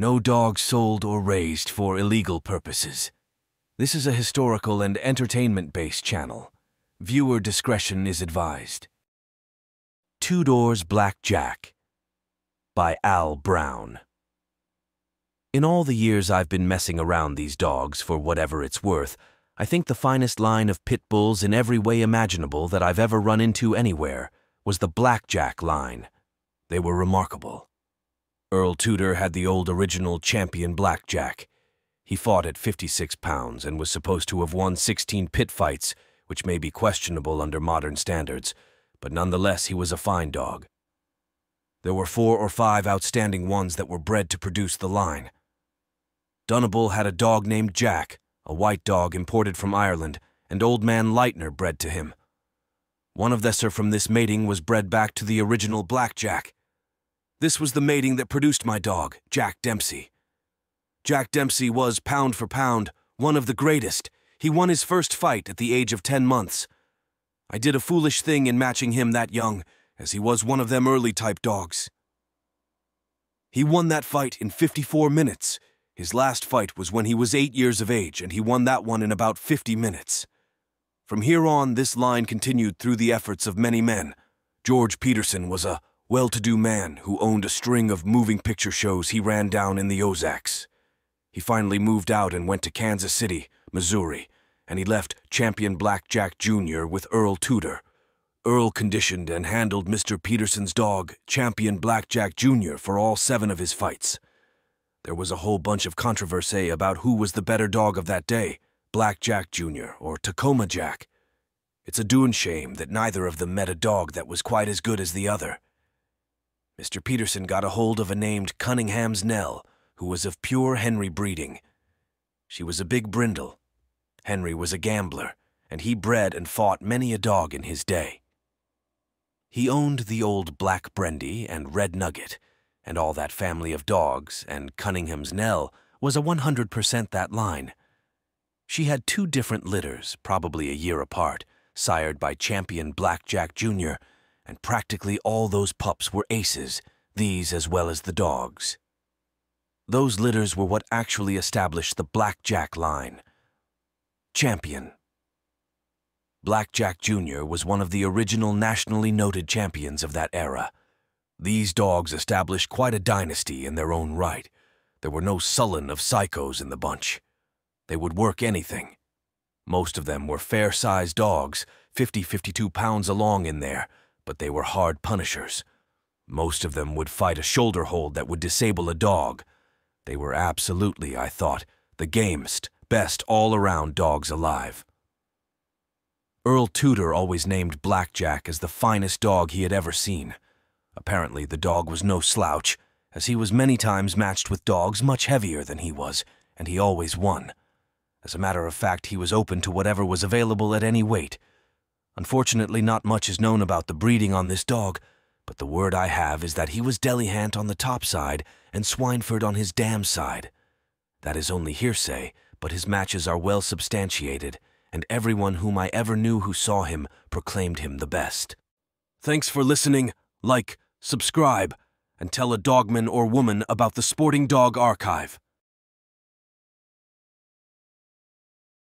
No dog sold or raised for illegal purposes. This is a historical and entertainment-based channel. Viewer discretion is advised. Tudor's Black Jack by Al Brown. In all the years I've been messing around these dogs for whatever it's worth, I think the finest line of pit bulls in every way imaginable that I've ever run into anywhere was the Blackjack line. They were remarkable. Earl Tudor had the old original champion Blackjack. He fought at 56 pounds and was supposed to have won 16 pit fights, which may be questionable under modern standards, but nonetheless he was a fine dog. There were four or five outstanding ones that were bred to produce the line. Dunable had a dog named Jack, a white dog imported from Ireland, and old man Lightner bred to him. One of these from this mating was bred back to the original Blackjack. This was the mating that produced my dog, Jack Dempsey. Jack Dempsey was, pound for pound, one of the greatest. He won his first fight at the age of 10 months. I did a foolish thing in matching him that young, as he was one of them early type dogs. He won that fight in 54 minutes, his last fight was when he was eight years of age, and he won that one in about 50 minutes. From here on, this line continued through the efforts of many men. George Peterson was a well-to-do man who owned a string of moving picture shows he ran down in the Ozarks. He finally moved out and went to Kansas City, Missouri, and he left Champion Blackjack Jr. with Earl Tudor. Earl conditioned and handled Mr. Peterson's dog, Champion Blackjack Jr., for all seven of his fights. There was a whole bunch of controversy about who was the better dog of that day, Blackjack Jr. or Tacoma Jack. It's a doon shame that neither of them met a dog that was quite as good as the other. Mr. Peterson got a hold of a named Cunningham's Nell, who was of pure Henry breeding. She was a big brindle. Henry was a gambler, and he bred and fought many a dog in his day. He owned the old Black Brendy and Red Nugget, and all that family of dogs, and Cunningham's Nell was a 100% that line. She had two different litters, probably a year apart, sired by Champion Blackjack Jr., and practically all those pups were aces, these as well as the dogs. Those litters were what actually established the Blackjack line. Champion. Blackjack Jr. was one of the original nationally noted champions of that era. These dogs established quite a dynasty in their own right. There were no sullen of psychos in the bunch. They would work anything. Most of them were fair-sized dogs, 50, 52 pounds along in there, but they were hard punishers. Most of them would fight a shoulder hold that would disable a dog. They were absolutely, I thought, the gamest, best all-around dogs alive. Earl Tudor always named Blackjack as the finest dog he had ever seen. Apparently, the dog was no slouch, as he was many times matched with dogs much heavier than he was, and he always won. As a matter of fact, he was open to whatever was available at any weight. Unfortunately, not much is known about the breeding on this dog, but the word I have is that he was Delihant on the top side and Swineford on his dam side. That is only hearsay, but his matches are well substantiated, and everyone whom I ever knew who saw him proclaimed him the best. Thanks for listening. Like, subscribe, and tell a dogman or woman about the Sporting Dog Archive.